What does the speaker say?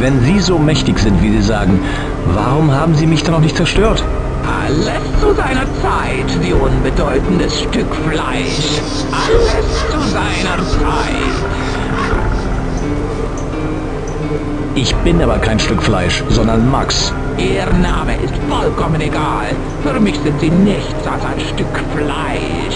Wenn Sie so mächtig sind, wie Sie sagen, warum haben Sie mich dann noch nicht zerstört? Alles zu seiner Zeit, Sie unbedeutendes Stück Fleisch. Alles zu seiner Zeit. Ich bin aber kein Stück Fleisch, sondern Max. Ihr Name ist vollkommen egal. Für mich sind Sie nichts als ein Stück Fleisch.